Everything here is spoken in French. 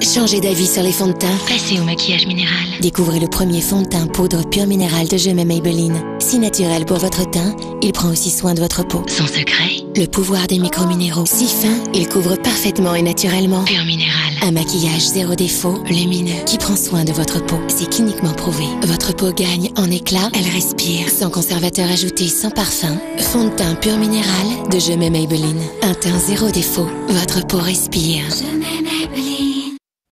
Changez d'avis sur les fonds de teint. Passez au maquillage minéral. Découvrez le premier fond de teint poudre pur minéral de Je Maybelline. Si naturel pour votre teint, il prend aussi soin de votre peau. Son secret Le pouvoir des micro-minéraux. Si fin, il couvre parfaitement et naturellement. Pur minéral. Un maquillage zéro défaut, lumineux, qui prend soin de votre peau. C'est cliniquement prouvé. Votre peau gagne en éclat, elle respire. Sans conservateur ajouté, sans parfum. Fond de teint pur minéral de Je Maybelline. Un teint zéro défaut. Votre peau respire. Je Maybelline.